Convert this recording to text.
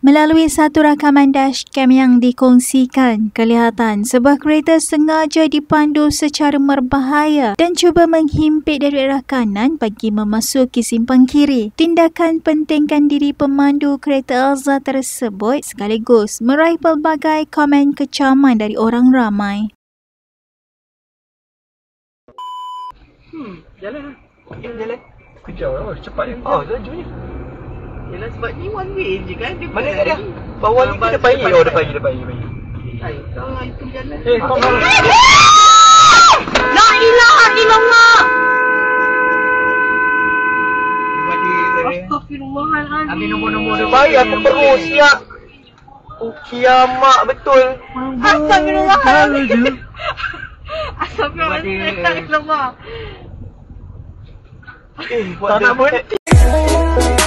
Melalui satu rakaman dashcam yang dikongsikan, kelihatan sebuah kereta sengaja dipandu secara berbahaya dan cuba menghimpit dari arah kanan bagi memasuki simpang kiri. Tindakan pentingkan diri pemandu kereta Alza tersebut sekaligus meraih pelbagai komen kecaman dari orang ramai. Hmm, jalan lah. Jalan, jalan. Kejap lah, cepat ni. Oh, laju ni. Yalah sebab ni one way je kan. Dia Mana kat dia? lagi. Bawah ni Ah, ke depan ni? Oh, depan ni, depan ni. depan ni. Ay, kau itu jalan. Eh, kau. La ilaha illallah. Astagfirullahaladzim. Ambil nombor-nombor dia. Baik aku perlu siap. Oh, kiamat betul. Astagfirullahaladzim. Asap ka kasi nakakita mo. Tanabuhin.